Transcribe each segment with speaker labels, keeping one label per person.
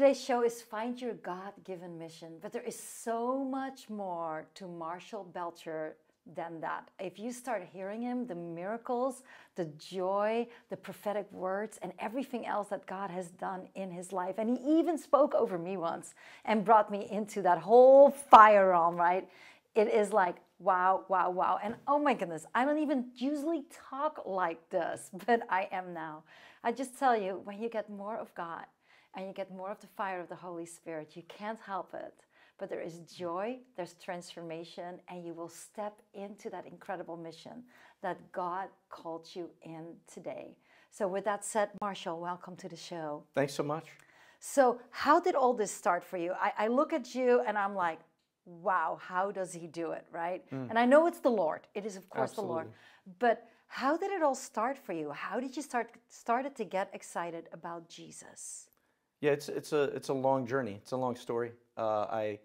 Speaker 1: Today's show is Find Your God Given Mission, but there is so much more to Marshall Belcher than that. If you start hearing him, the miracles, the joy, the prophetic words, and everything else that God has done in his life. And he even spoke over me once and brought me into that whole fire realm, right? It is like, wow, wow, wow. And oh my goodness, I don't even usually talk like this, but I am now. I just tell you, when you get more of God and you get more of the fire of the Holy Spirit, you can't help it but there is joy, there's transformation, and you will step into that incredible mission that God called you in today. So, with that said, Marshall, welcome to the show.
Speaker 2: Thanks so much.
Speaker 1: So, how did all this start for you? I, I look at you and I'm like, wow, how does he do it, right? Mm. And I know it's the Lord. It is, of course, Absolutely. the Lord. But how did it all start for you? How did you start started to get excited about Jesus?
Speaker 2: Yeah, it's it's a it's a long journey. It's a long story. Uh, I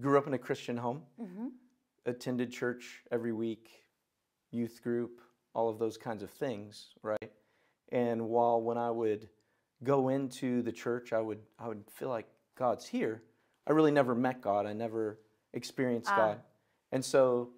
Speaker 2: grew up in a Christian home, mm-hmm. attended church every week, youth group, all of those kinds of things, right? And while when I would go into the church, I would I would feel like God's here. I really never met God. I never experienced ah. God, and so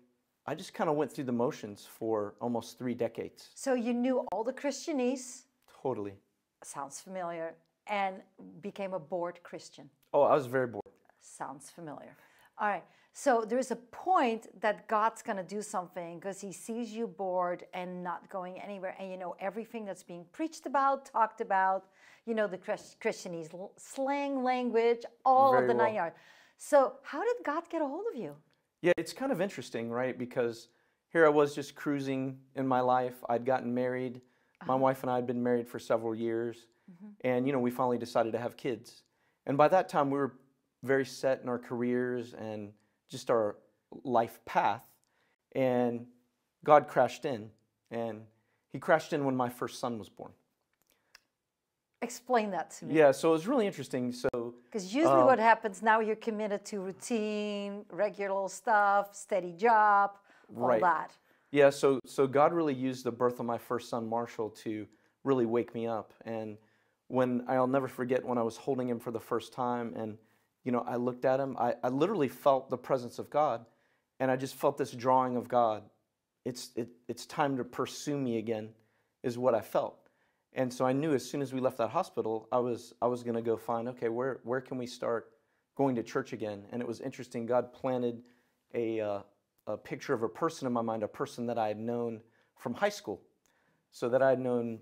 Speaker 2: I just kind of went through the motions for almost three decades.
Speaker 1: So you knew all the Christianese.
Speaker 2: Totally.
Speaker 1: Sounds familiar. And became a bored Christian.
Speaker 2: Oh, I was very bored.
Speaker 1: Sounds familiar. All right. So there's a point that God's going to do something because he sees you bored and not going anywhere. And you know, everything that's being preached about, talked about, you know, the Christianese slang language, all Very of the well. nine yards. So, how did God get a hold of you?
Speaker 2: Yeah, it's kind of interesting, right? Because here I was just cruising in my life. I'd gotten married. My uh-huh. wife and I had been married for several years. Mm-hmm. And, you know, we finally decided to have kids. And by that time, we were very set in our careers and just our life path. And God crashed in, and He crashed in when my first son was born.
Speaker 1: Explain that to me.
Speaker 2: Yeah, so it was really interesting. So
Speaker 1: because usually um, what happens now, you're committed to routine, regular stuff, steady job, all right. that.
Speaker 2: Yeah, so so God really used the birth of my first son, Marshall, to really wake me up. And when I'll never forget when I was holding him for the first time, and you know, I looked at him, I, I literally felt the presence of God, and I just felt this drawing of God. It's, it, it's time to pursue me again, is what I felt. And so I knew as soon as we left that hospital, I was, I was going to go find, okay, where, where can we start going to church again? And it was interesting. God planted a, uh, a picture of a person in my mind, a person that I had known from high school. So that I had known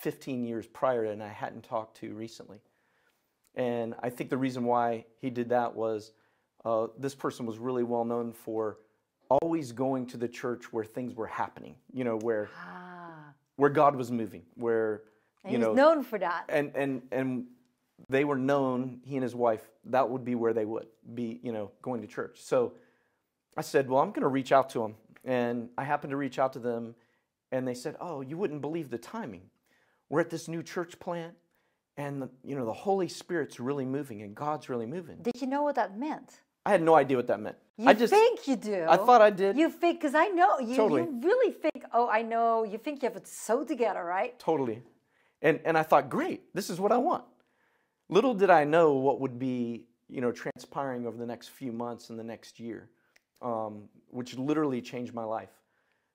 Speaker 2: 15 years prior and I hadn't talked to recently. And I think the reason why he did that was uh, this person was really well known for always going to the church where things were happening, you know, where ah. where God was moving, where
Speaker 1: and you know known for that.
Speaker 2: And and and they were known, he and his wife, that would be where they would be, you know, going to church. So I said, well, I'm going to reach out to them. And I happened to reach out to them, and they said, oh, you wouldn't believe the timing. We're at this new church plant and the, you know the Holy Spirit's really moving and God's really moving.
Speaker 1: Did you know what that meant?
Speaker 2: I had no idea what that meant.
Speaker 1: You
Speaker 2: I
Speaker 1: just think you do.
Speaker 2: I thought I did.
Speaker 1: You think because I know you. Totally. You really think. Oh, I know. You think you have it so together, right?
Speaker 2: Totally. And and I thought, great, this is what I want. Little did I know what would be you know transpiring over the next few months and the next year, um, which literally changed my life.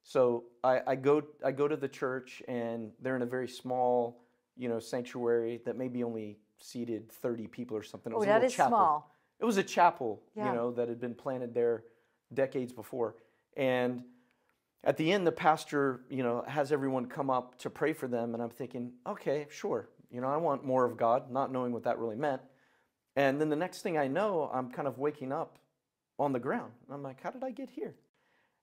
Speaker 2: So I, I go I go to the church and they're in a very small you know, sanctuary that maybe only seated 30 people or something.
Speaker 1: It oh, was oh, a that is
Speaker 2: chapel.
Speaker 1: small.
Speaker 2: It was a chapel, yeah. you know, that had been planted there decades before. And at the end, the pastor, you know, has everyone come up to pray for them. And I'm thinking, okay, sure. You know, I want more of God, not knowing what that really meant. And then the next thing I know, I'm kind of waking up on the ground. I'm like, how did I get here?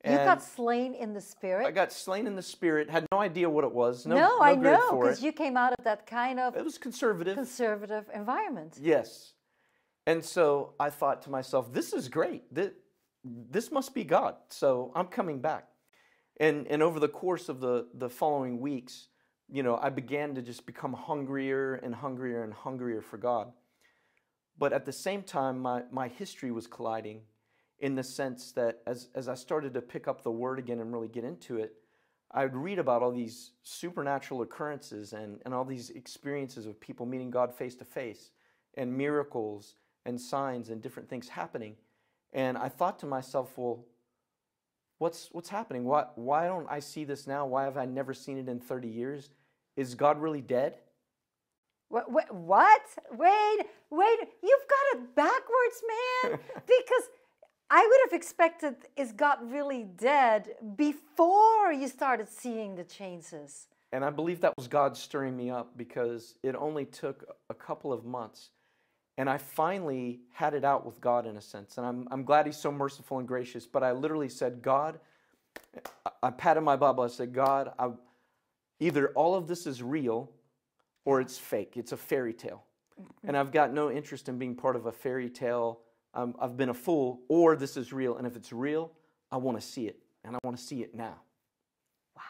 Speaker 1: And you got slain in the spirit.
Speaker 2: I got slain in the spirit. Had no idea what it was. No,
Speaker 1: no,
Speaker 2: no
Speaker 1: I know because you came out of that kind of.
Speaker 2: It was conservative.
Speaker 1: Conservative environment.
Speaker 2: Yes, and so I thought to myself, "This is great. This, this must be God." So I'm coming back, and and over the course of the the following weeks, you know, I began to just become hungrier and hungrier and hungrier for God. But at the same time, my my history was colliding in the sense that as, as I started to pick up the word again and really get into it, I would read about all these supernatural occurrences and, and all these experiences of people meeting God face to face and miracles and signs and different things happening. And I thought to myself, well, what's, what's happening? Why, why don't I see this now? Why have I never seen it in 30 years? Is God really dead?
Speaker 1: What? What? what? Wait, wait. You've got it backwards, man. because I would have expected, is God really dead before you started seeing the changes?
Speaker 2: And I believe that was God stirring me up because it only took a couple of months. And I finally had it out with God in a sense. And I'm, I'm glad He's so merciful and gracious. But I literally said, God, I patted my Bible. I said, God, I, either all of this is real or it's fake. It's a fairy tale. And I've got no interest in being part of a fairy tale. Um, I've been a fool, or this is real. And if it's real, I want to see it. And I want to see it now.
Speaker 1: Wow.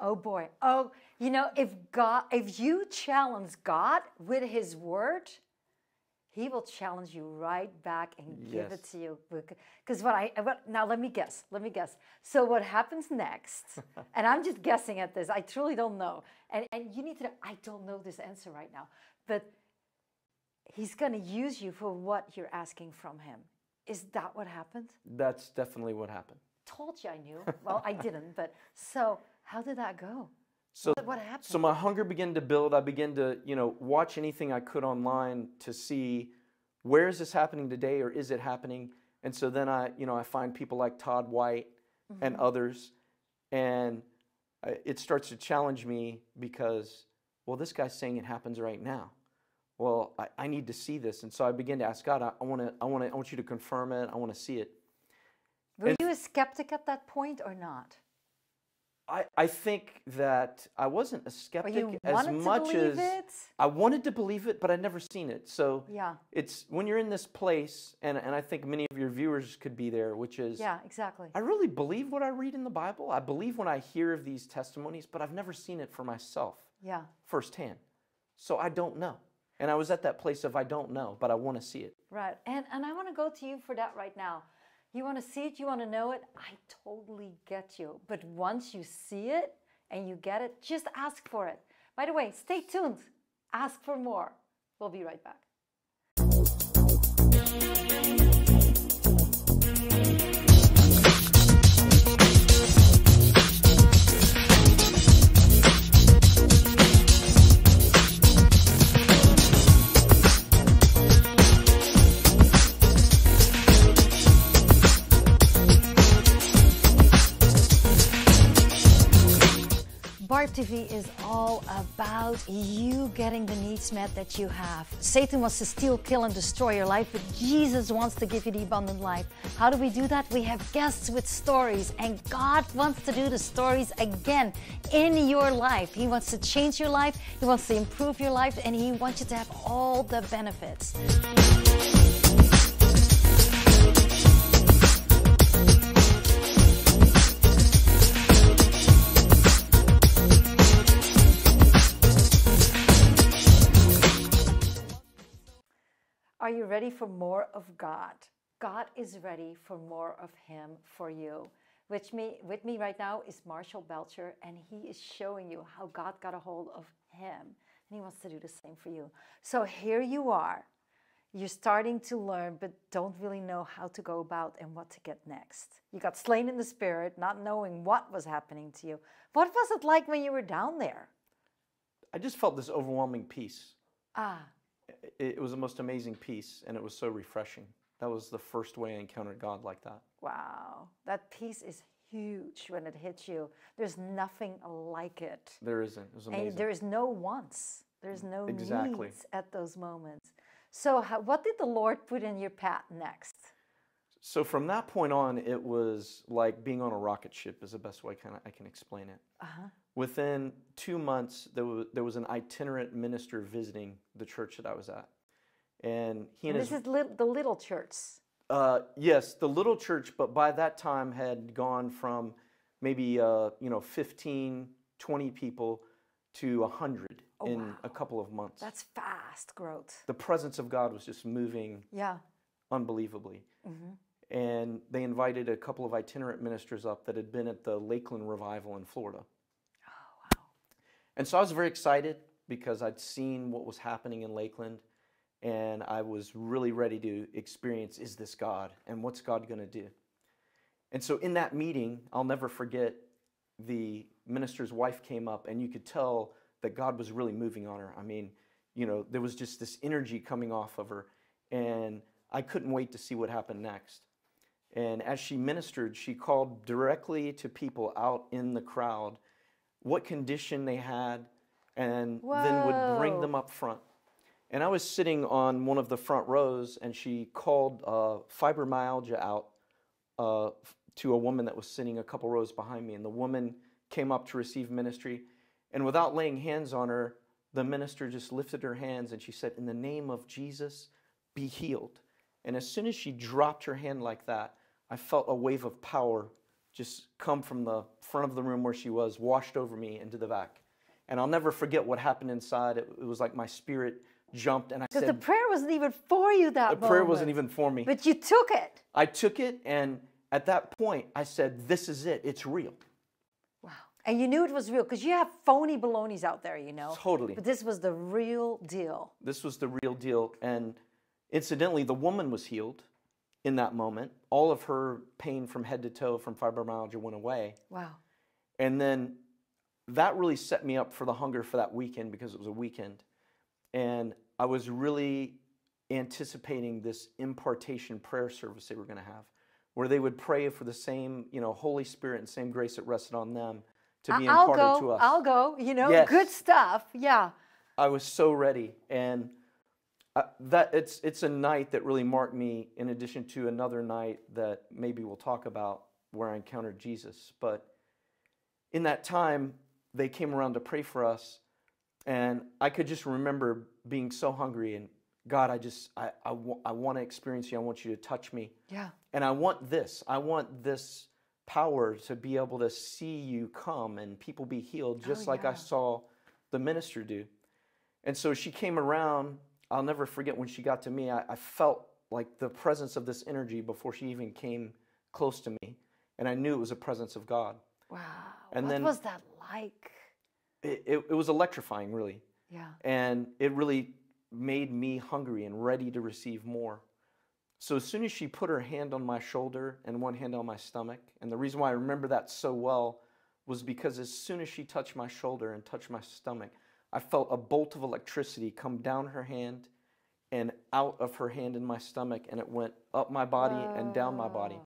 Speaker 1: Oh boy. Oh, you know, if God, if you challenge God with his word, he will challenge you right back and give it to you. Because what I what, now let me guess. Let me guess. So what happens next? and I'm just guessing at this. I truly don't know. And and you need to. I don't know this answer right now. But he's going to use you for what you're asking from him. Is that what happened?
Speaker 2: That's definitely what happened.
Speaker 1: Told you I knew. Well, I didn't. But so how did that go?
Speaker 2: So,
Speaker 1: What- what happened?
Speaker 2: So my hunger began to build. I began to, you know, watch anything I could online to see where is this happening today or is it happening? And so then I, you know, I find people like Todd White and
Speaker 1: Mm-hmm.
Speaker 2: others, and it starts to challenge me because, well, this guy's saying it happens right now. Well, I, I need to see this, and so I begin to ask God. I want to, I want to, I want you to confirm it. I want to see it.
Speaker 1: Were you a skeptic at that point or not?
Speaker 2: I, I think that I wasn't a skeptic as much as
Speaker 1: it?
Speaker 2: I wanted to believe it, but I'd never seen it. So
Speaker 1: Yeah.
Speaker 2: it's when you're in this place, and, and I think many of your viewers could be there, which is
Speaker 1: Yeah, exactly.
Speaker 2: I really believe what I read in the Bible. I believe when I hear of these testimonies, but I've never seen it for myself
Speaker 1: Yeah.
Speaker 2: firsthand. So I don't know. And I was at that place of I don't know, but I want to see it.
Speaker 1: Right. And and I want to go to you for that right now. You want to see it, you want to know it. I totally get you. But once you see it and you get it, just ask for it. By the way, stay tuned. Ask for more. We'll be right back. TV is all about you getting the needs met that you have. Satan wants to steal, kill, and destroy your life, but Jesus wants to give you the abundant life. How do we do that? We have guests with stories, and God wants to do the stories again in your life. He wants to change your life, He wants to improve your life, and He wants you to have all the benefits. Ready for more of God? God is ready for more of Him for you. With me, with me right now is Marshall Belcher, and he is showing you how God got a hold of him, and He wants to do the same for you. So here you are. You're starting to learn, but don't really know how to go about and what to get next. You got slain in the spirit, not knowing what was happening to you. What was it like when you were down there?
Speaker 2: I just felt this overwhelming peace.
Speaker 1: Ah,
Speaker 2: It, was the most amazing peace, and it was so refreshing. That was the first way I encountered God like that.
Speaker 1: Wow, that peace is huge when it hits you. There's nothing like it.
Speaker 2: There isn't. It was
Speaker 1: And
Speaker 2: amazing.
Speaker 1: there is no wants. There's no
Speaker 2: Exactly.
Speaker 1: needs at those moments. So, how, what did the Lord put in your path next?
Speaker 2: So from that point on, it was like being on a rocket ship is the best way kind of I can explain it.
Speaker 1: Uh-huh.
Speaker 2: Within two months, there was, there was an itinerant minister visiting the church that I was at, and he and,
Speaker 1: And
Speaker 2: his
Speaker 1: this is lit- the little church.
Speaker 2: uh, yes, the little church, but by that time had gone from maybe uh, you know 15, 20 people to 100 in
Speaker 1: wow.
Speaker 2: a couple of months.
Speaker 1: That's fast growth.
Speaker 2: the presence of God was just moving
Speaker 1: Yeah.
Speaker 2: unbelievably. And they invited a couple of itinerant ministers up that had been at the Lakeland Revival in Florida. Oh, wow. And so I was very excited because I'd seen what was happening in Lakeland. and I was really ready to experience is this God and what's God going to do? And so in that meeting, I'll never forget the minister's wife came up and you could tell that God was really moving on her. I mean, you know, there was just this energy coming off of her and I couldn't wait to see what happened next. And as she ministered, she called directly to people out in the crowd what condition they had and then would bring them up front. And I was sitting on one of the front rows, and she called uh, fibromyalgia out uh, to a woman that was sitting a couple rows behind me. And the woman came up to receive ministry. And without laying hands on her, the minister just lifted her hands and she said, In the name of Jesus, be healed. And as soon as she dropped her hand like that, I felt a wave of power just come from the front of the room where she was, washed over me into the back. And I'll never forget what happened inside. It, it was like my spirit jumped and I
Speaker 1: Because the prayer wasn't even for you that
Speaker 2: the prayer wasn't even for me.
Speaker 1: But you took it.
Speaker 2: I took it, and at that point, I said, This is it. It's real.
Speaker 1: Wow. And you knew it was real because you have phony balonies out there, you know.
Speaker 2: Totally.
Speaker 1: But this was the real deal.
Speaker 2: This was the real deal. And incidentally, the woman was healed in that moment. All of her pain from head to toe from fibromyalgia went away.
Speaker 1: Wow.
Speaker 2: And then that really set me up for the hunger for that weekend because it was a weekend. And I was really anticipating this impartation prayer service they were going to have, where they would pray for the same, you know, Holy Spirit and same grace that rested on them to be
Speaker 1: I- I'll
Speaker 2: imparted
Speaker 1: go.
Speaker 2: to us.
Speaker 1: I'll go. You know,
Speaker 2: Yes.
Speaker 1: good stuff. Yeah.
Speaker 2: I was so ready, and uh, that it's it's a night that really marked me. In addition to another night that maybe we'll talk about where I encountered Jesus, but in that time they came around to pray for us, and I could just remember being so hungry and God, I just I I, want to experience you. I want you to touch me,
Speaker 1: Yeah.
Speaker 2: and I want this. I want this power to be able to see you come and people be healed, just like I saw the minister do. And so she came around. I'll never forget when she got to me. I, I felt like the presence of this energy before she even came close to me. And I knew it was a presence of God.
Speaker 1: Wow.
Speaker 2: And
Speaker 1: what
Speaker 2: then-
Speaker 1: was that like?
Speaker 2: It, it, it was electrifying, really.
Speaker 1: Yeah.
Speaker 2: And it really made me hungry and ready to receive more. So as soon as she put her hand on my shoulder and one hand on my stomach, and the reason why I remember that so well was because as soon as she touched my shoulder and touched my stomach, I felt a bolt of electricity come down her hand and out of her hand in my stomach, and it went up my body and down my body.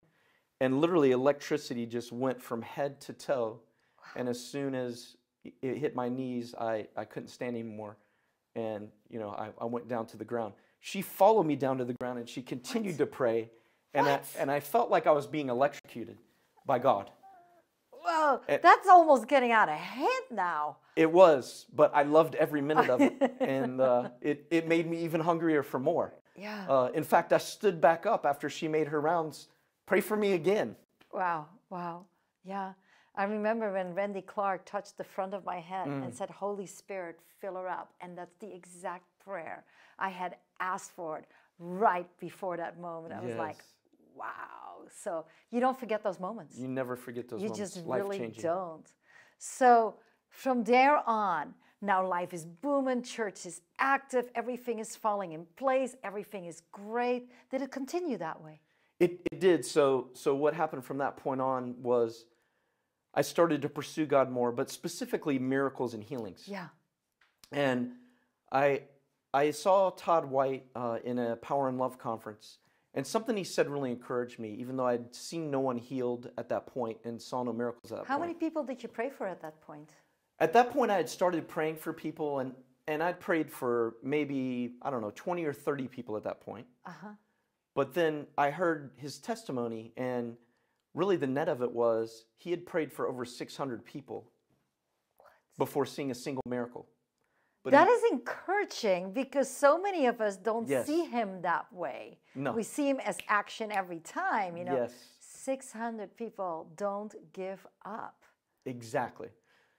Speaker 2: And literally, electricity just went from head to toe. And as soon as it hit my knees, I, I couldn't stand anymore. And, you know, I, I went down to the ground. She followed me down to the ground and she continued to pray. And I, and I felt like I was being electrocuted by God.
Speaker 1: Whoa.
Speaker 2: Eh.
Speaker 1: That's almost getting out of hand now.
Speaker 2: It was, but I loved every minute of it. and uh, it, it made me even hungrier for more.
Speaker 1: Yeah.
Speaker 2: Uh, in fact, I stood back up after she made her rounds. Pray for me again.
Speaker 1: Wow, wow. Yeah. I remember when Randy Clark touched the front of my head
Speaker 2: Mm.
Speaker 1: and said, Holy Spirit, fill her up. And that's the exact prayer I had asked for it right before that moment. I was like,
Speaker 2: Yes.
Speaker 1: Wow. So you don't forget those moments.
Speaker 2: You never forget those
Speaker 1: You
Speaker 2: moments.
Speaker 1: just
Speaker 2: Life
Speaker 1: really
Speaker 2: changing.
Speaker 1: don't. So from there on, now life is booming, church is active, everything is falling in place, everything is great. Did it continue that way?
Speaker 2: It, it did. So so what happened from that point on was I started to pursue God more, but specifically miracles and healings.
Speaker 1: Yeah.
Speaker 2: And I I saw Todd White uh, in a Power and Love conference, and something he said really encouraged me, even though I'd seen no one healed at that point and saw no miracles at that
Speaker 1: How
Speaker 2: point.
Speaker 1: many people did you pray for at that point?
Speaker 2: At that point, I had started praying for people, and and I'd prayed for maybe I don't know twenty or thirty people at that point.
Speaker 1: Uh huh.
Speaker 2: But then I heard his testimony, and really the net of it was he had prayed for over 600 people before seeing a single miracle. But
Speaker 1: That is encouraging because so many of us don't
Speaker 2: Yes.
Speaker 1: see him that way.
Speaker 2: No.
Speaker 1: We see him as action every time, you know.
Speaker 2: Yes.
Speaker 1: 600 people don't give up.
Speaker 2: exactly.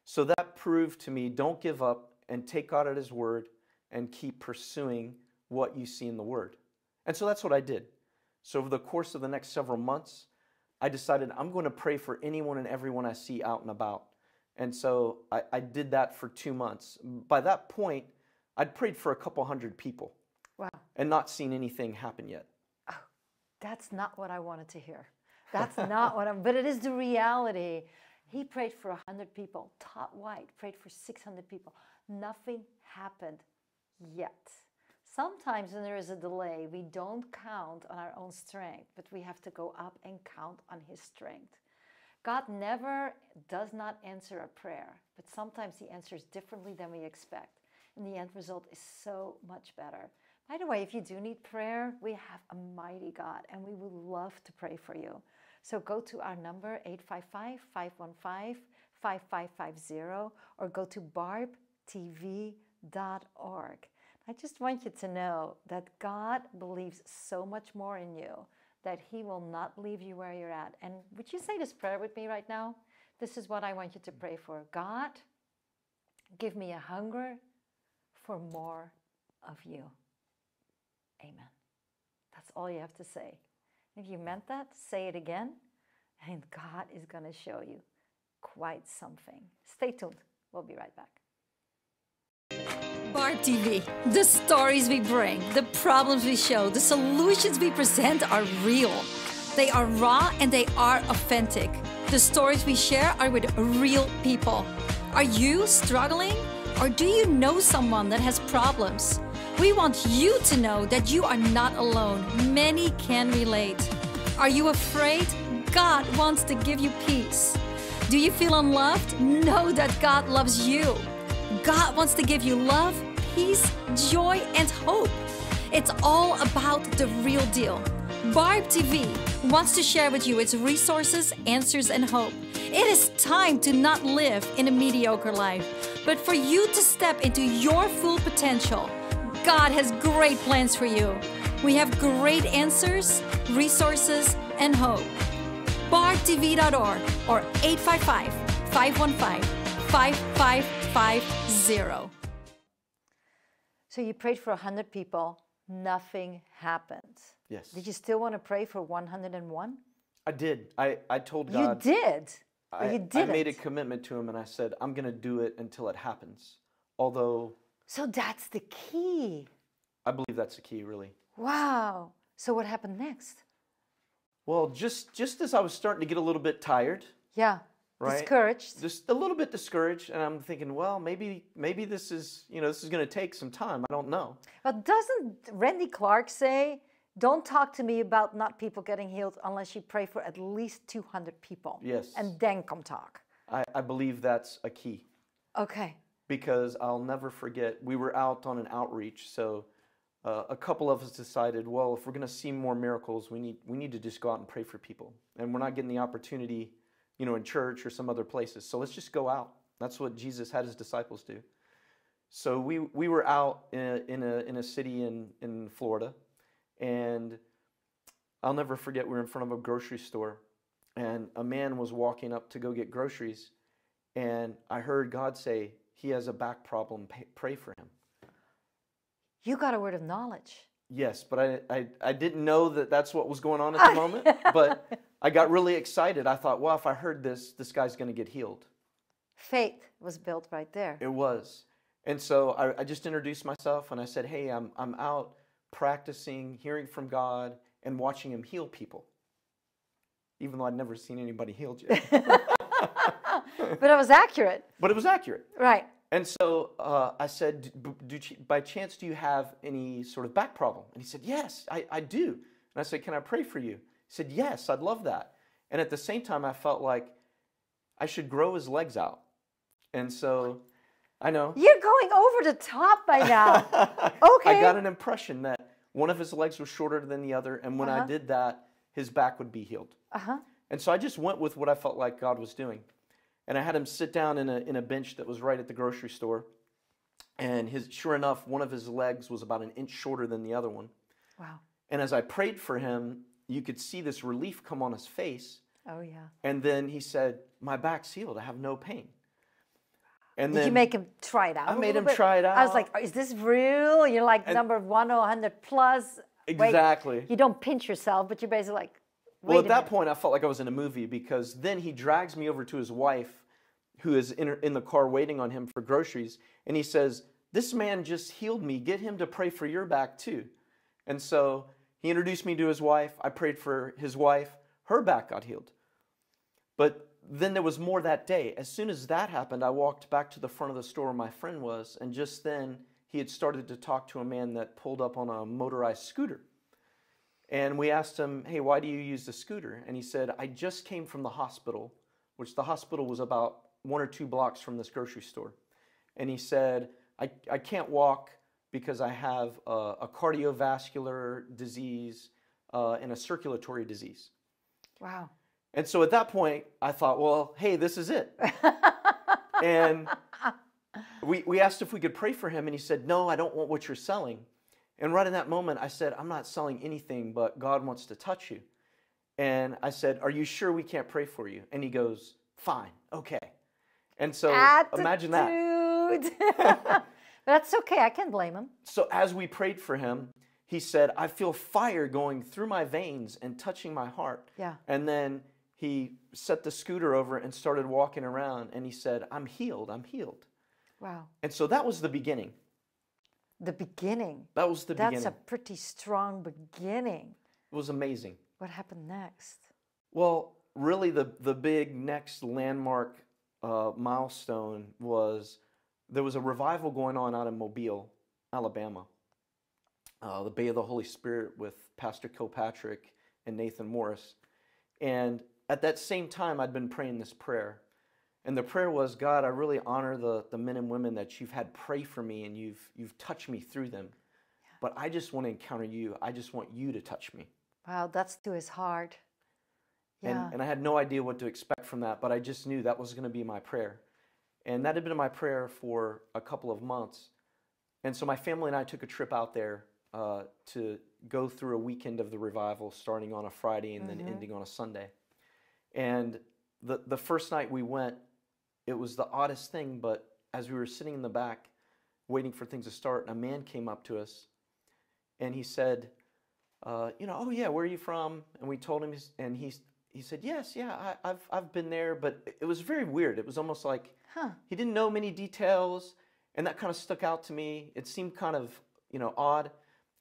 Speaker 2: So that proved to me don't give up and take God at his word and keep pursuing what you see in the word. And so that's what I did. So over the course of the next several months, I decided I'm going to pray for anyone and everyone I see out and about. And so I, I did that for two months. By that point, I'd prayed for a couple hundred people.
Speaker 1: Wow.
Speaker 2: and not seen anything happen yet.
Speaker 1: Oh, that's not what I wanted to hear. That's not what I'm, but it is the reality. He prayed for a 100 people. Todd White prayed for 600 people. Nothing happened yet. Sometimes when there is a delay, we don't count on our own strength, but we have to go up and count on His strength. God never does not answer a prayer, but sometimes He answers differently than we expect. And the end result is so much better. By the way, if you do need prayer, we have a mighty God and we would love to pray for you. So go to our number 855 515 5550 or go to barbtv.org. I just want you to know that God believes so much more in you that He will not leave you where you're at. And would you say this prayer with me right now? This is what I want you to pray for God, give me a hunger for more of you. Amen. That's all you have to say. If you meant that, say it again, and God is going to show you quite something. Stay tuned. We'll be right back.
Speaker 3: Barb TV. The stories we bring, the problems we show, the solutions we present are real. They are raw and they are authentic. The stories we share are with real people. Are you struggling? Or do you know someone that has problems? We want you to know that you are not alone. Many can relate. Are you afraid? God wants to give you peace. Do you feel unloved? Know that God loves you. God wants to give you love, peace, joy, and hope. It's all about the real deal. Barb TV wants to share with you its resources, answers, and hope. It is time to not live in a mediocre life, but for you to step into your full potential. God has great plans for you. We have great answers, resources, and hope. BarbTV.org or 855 515 5550.
Speaker 1: So you prayed for 100 people, nothing happened.
Speaker 2: Yes.
Speaker 1: Did you still want to pray for 101?
Speaker 2: I did. I, I told
Speaker 1: You
Speaker 2: God.
Speaker 1: did. Oh,
Speaker 2: I,
Speaker 1: you
Speaker 2: I
Speaker 1: didn't.
Speaker 2: made a commitment to him and I said, I'm going to do it until it happens. Although
Speaker 1: so that's the key.
Speaker 2: I believe that's the key, really.
Speaker 1: Wow. So what happened next?
Speaker 2: Well, just just as I was starting to get a little bit tired,
Speaker 1: Yeah.
Speaker 2: Right.
Speaker 1: Discouraged.
Speaker 2: just a little bit discouraged, and I'm thinking, well, maybe maybe this is you know this is going to take some time. I don't know.
Speaker 1: But doesn't Randy Clark say, don't talk to me about not people getting healed unless you pray for at least 200 people?
Speaker 2: Yes.
Speaker 1: And then come talk.
Speaker 2: I, I believe that's a key
Speaker 1: Okay.
Speaker 2: because I'll never forget. We were out on an outreach, so uh, a couple of us decided, well, if we're going to see more miracles, we need we need to just go out and pray for people, and we're not getting the opportunity, you know, in church or some other places. So let's just go out. That's what Jesus had his disciples do. So we we were out in a in a, in a city in in Florida, and I'll never forget. We were in front of a grocery store, and a man was walking up to go get groceries, and I heard God say, "He has a back problem. Pray for him."
Speaker 1: You got a word of knowledge.
Speaker 2: Yes, but I, I, I didn't know that that's what was going on at the moment. But I got really excited. I thought, well, if I heard this, this guy's going to get healed.
Speaker 1: Faith was built right there.
Speaker 2: It was. And so I, I just introduced myself and I said, hey, I'm, I'm out practicing hearing from God and watching Him heal people. Even though I'd never seen anybody healed yet.
Speaker 1: But it was accurate.
Speaker 2: but it was accurate.
Speaker 1: Right.
Speaker 2: And so uh, I said, "D- do, by chance, do you have any sort of back problem? And he said, yes, I, I do. And I said, can I pray for you? Said, yes, I'd love that. And at the same time, I felt like I should grow his legs out. And so I know.
Speaker 1: You're going over the top by now. Okay.
Speaker 2: I got an impression that one of his legs was shorter than the other. And when I
Speaker 1: Uh-huh.
Speaker 2: did that, his back would be healed.
Speaker 1: Uh huh.
Speaker 2: And so I just went with what I felt like God was doing. And I had him sit down in a, in a bench that was right at the grocery store. And his, sure enough, one of his legs was about an inch shorter than the other one.
Speaker 1: Wow.
Speaker 2: And as I prayed for him, you could see this relief come on his face.
Speaker 1: Oh, yeah.
Speaker 2: And then he said, My back's healed. I have no pain. And
Speaker 1: Did
Speaker 2: then
Speaker 1: you make him try it out?
Speaker 2: I made him
Speaker 1: bit?
Speaker 2: try it out.
Speaker 1: I was like, is this real? You're like
Speaker 2: And-
Speaker 1: number one or 100 plus. Wait,
Speaker 2: Exactly.
Speaker 1: you don't pinch yourself, but you're basically like, wait
Speaker 2: Well, at that
Speaker 1: minute.
Speaker 2: point, I felt like I was in a movie because then he drags me over to his wife, who is in, her, in the car waiting on him for groceries, and he says, This man just healed me. Get him to pray for your back too. And so he introduced me to his wife. I prayed for his wife. Her back got healed. But then there was more that day. As soon as that happened, I walked back to the front of the store where my friend was, and just then he had started to talk to a man that pulled up on a motorized scooter. And we asked him, Hey, why do you use the scooter? And he said, I just came from the hospital, which the hospital was about one or two blocks from this grocery store. And he said, I, I can't walk because I have a, a cardiovascular disease uh, and a circulatory disease.
Speaker 1: Wow.
Speaker 2: And so at that point, I thought, well, hey, this is it. and we, we asked if we could pray for him, and he said, no, I don't want what you're selling. And right in that moment, I said, I'm not selling anything, but God wants to touch you. And I said, Are you sure we can't pray for you? And he goes, Fine, okay. And so imagine that.
Speaker 1: That's okay. I can blame him.
Speaker 2: So as we prayed for him, he said, I feel fire going through my veins and touching my heart.
Speaker 1: Yeah.
Speaker 2: And then he set the scooter over and started walking around and he said, I'm healed, I'm healed.
Speaker 1: Wow.
Speaker 2: And so that was the beginning.
Speaker 1: The beginning.
Speaker 2: That was the
Speaker 1: That's
Speaker 2: beginning.
Speaker 1: That's a pretty strong beginning.
Speaker 2: It was amazing.
Speaker 1: What happened next?
Speaker 2: Well, really, the, the big next landmark uh, milestone was there was a revival going on out in Mobile, Alabama, uh, the Bay of the Holy Spirit with Pastor Kilpatrick and Nathan Morris. And at that same time, I'd been praying this prayer. And the prayer was, God, I really honor the, the men and women that you've had pray for me and you've, you've touched me through them. But I just want to encounter you. I just want you to touch me.
Speaker 1: Wow, that's to his heart.
Speaker 2: Yeah. And, and I had no idea what to expect from that, but I just knew that was going to be my prayer. And that had been my prayer for a couple of months. And so my family and I took a trip out there uh, to go through a weekend of the revival, starting on a Friday and then
Speaker 1: Mm-hmm.
Speaker 2: ending on a Sunday. And the, the first night we went, it was the oddest thing, but as we were sitting in the back waiting for things to start, a man came up to us and he said, uh, you know, oh yeah, where are you from? And we told him, and he he said, yes, yeah, I, I've I've been there, but it- it was very weird. It was almost like
Speaker 1: Huh.
Speaker 2: he didn't know many details, and that kind of stuck out to me. It seemed kind of you know odd.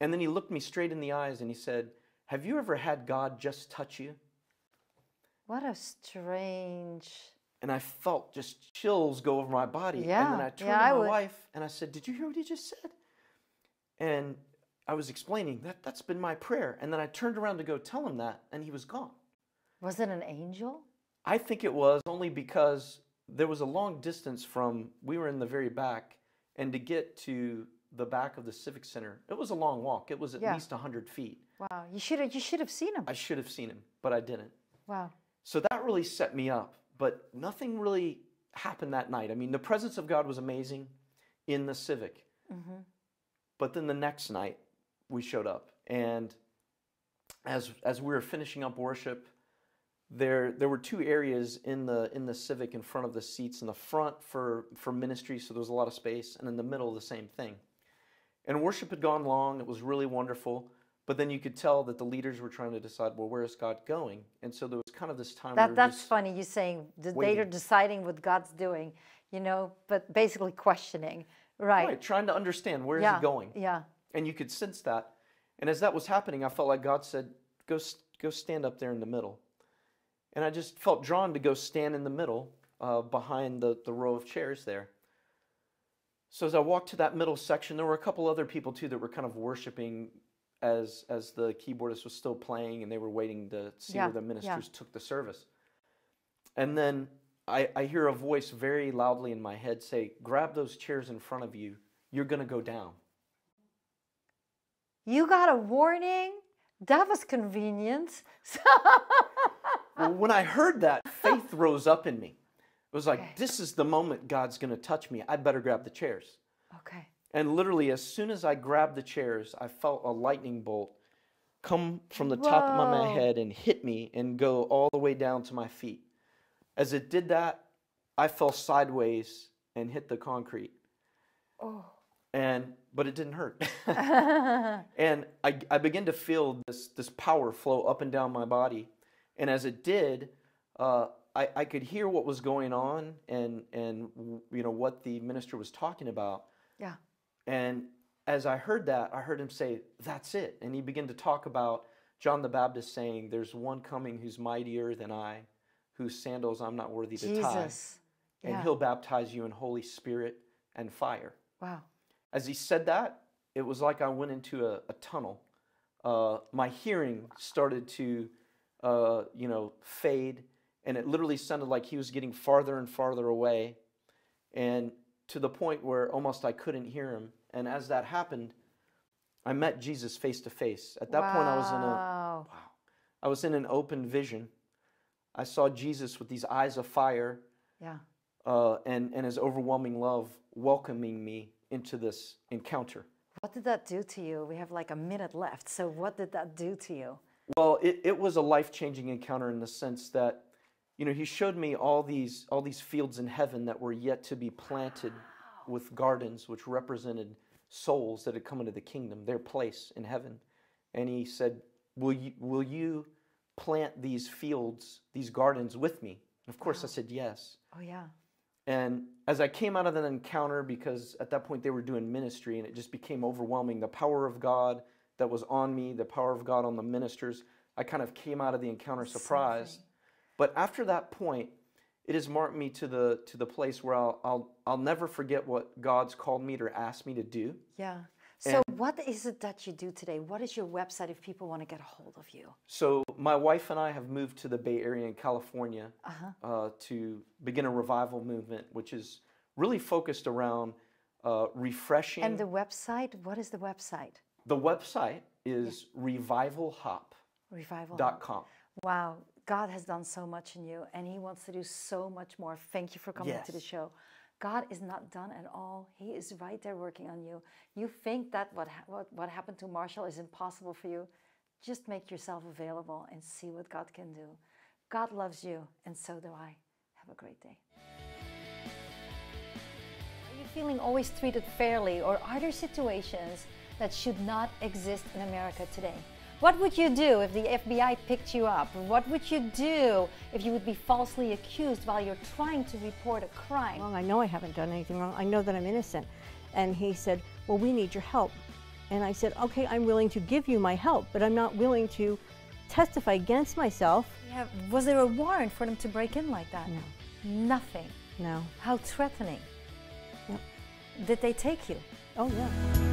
Speaker 2: And then he looked me straight in the eyes and he said, "Have you ever had God just touch you?"
Speaker 1: What a strange.
Speaker 2: And I felt just chills go over my body. Yeah. And then I turned
Speaker 1: yeah,
Speaker 2: to my
Speaker 1: would.
Speaker 2: wife and I said, Did you hear what he just said? And I was explaining that that's been my prayer. And then I turned around to go tell him that, and he was gone.
Speaker 1: Was it an angel?
Speaker 2: I think it was only because there was a long distance from, we were in the very back, and to get to the back of the Civic Center, it was a long walk. It was at
Speaker 1: Yeah.
Speaker 2: least 100 feet.
Speaker 1: Wow, you should have you should have seen him.
Speaker 2: I should have seen him, but I didn't.
Speaker 1: Wow.
Speaker 2: So that really set me up. But nothing really happened that night. I mean, the presence of God was amazing in the Civic. Mm-hmm. But then the next night, we showed up, and as as we were finishing up worship, there there were two areas in the in the Civic in front of the seats. In the front for for ministry, so there was a lot of space, and in the middle, the same thing. And worship had gone long. It was really wonderful. But then you could tell that the leaders were trying to decide, well, where is God going? And so there was kind of this time.
Speaker 1: That that's funny. You saying that they're deciding what God's doing, you know, but basically questioning, right?
Speaker 2: Right, trying to understand where is
Speaker 1: yeah.
Speaker 2: he going,
Speaker 1: Yeah.
Speaker 2: and you could sense that. And as that was happening, I felt like God said, "Go, go stand up there in the middle." And I just felt drawn to go stand in the middle, uh, behind the the row of chairs there. So as I walked to that middle section, there were a couple other people too that were kind of worshiping as as the keyboardist was still playing, and they were waiting to see
Speaker 1: Yeah,
Speaker 2: where the
Speaker 1: yeah.
Speaker 2: ministers took the service. And then I, I hear a voice very loudly in my head say, Grab those chairs in front of you. You're going to go down.
Speaker 1: You got a warning. That was convenient.
Speaker 2: Well, when I heard that, faith rose up in me. It was like,
Speaker 1: Okay.
Speaker 2: This is the moment God's going to touch me. I better grab the chairs.
Speaker 1: okay.
Speaker 2: And literally, as soon as I grabbed the chairs, I felt a lightning bolt come from the top of my head and hit me and go all the way down to my feet. As it did that, I fell sideways and hit the concrete.
Speaker 1: Oh.
Speaker 2: And but it didn't hurt. and I, I began to feel this this power flow up and down my body, and as it did, uh, I, I could hear what was going on and and you know what the minister was talking about,
Speaker 1: Yeah.
Speaker 2: and as I heard that, I heard him say, That's it. And he began to talk about John the Baptist saying, There's one coming who's mightier than I, whose sandals I'm not worthy to tie.
Speaker 1: Jesus.
Speaker 2: And
Speaker 1: Yeah.
Speaker 2: he'll baptize you in Holy Spirit and fire.
Speaker 1: Wow.
Speaker 2: As he said that, it was like I went into a, a tunnel. Uh, my hearing started to, uh, you know, fade, and it literally sounded like he was getting farther and farther away, and to the point where almost I couldn't hear him. And as that happened, I met Jesus face to face. At that point, I was in a
Speaker 1: Wow.
Speaker 2: wow. I was in an open vision. I saw Jesus with these eyes of fire
Speaker 1: Yeah.
Speaker 2: uh, and, and his overwhelming love welcoming me into this encounter.
Speaker 1: What did that do to you? We have like a minute left. So, what did that do to you?
Speaker 2: Well, it, it was a life changing encounter in the sense that, you know, he showed me all these all these fields in heaven that were yet to be planted with gardens, which represented souls that had come into the kingdom, their place in heaven. And he said, "Will you will you plant these fields, these gardens with me?" And of course, I said yes.
Speaker 1: Oh, yeah.
Speaker 2: And as I came out of that encounter, because at that point they were doing ministry and it just became overwhelming, the power of God that was on me, the power of God on the ministers, I kind of came out of the encounter surprised. But after that point, it has marked me to the to the place where I'll I'll I'll never forget what God's called me to ask me to do.
Speaker 1: Yeah. So, what is it that you do today? What is your website if people want to get a hold of you?
Speaker 2: So my wife and I have moved to the Bay Area in California uh, to begin a revival movement, which is really focused around uh, refreshing.
Speaker 1: And the website, what is the website?
Speaker 2: The website is revivalhop.com.
Speaker 1: Revival. Wow, God has done so much in you and He wants to do so much more. Thank you for coming to the show. God is not done at all. He is right there working on you. You think that what, ha- what, what happened to Marshall is impossible for you? Just make yourself available and see what God can do. God loves you, and so do I. Have a great day. Are you feeling always treated fairly, or are there situations that should not exist in America today? What would you do if the FBI picked you up? What would you do if you would be falsely accused while you're trying to report a crime?
Speaker 4: wrong. I know I haven't done anything wrong. I know that I'm innocent. And he said, Well, we need your help. And I said, Okay, I'm willing to give you my help, but I'm not willing to testify against myself.
Speaker 1: Yeah, was there a warrant for them to break in like that?
Speaker 4: No.
Speaker 1: Nothing.
Speaker 4: No.
Speaker 1: How threatening.
Speaker 4: Yep.
Speaker 1: Did they take you?
Speaker 4: Oh, yeah.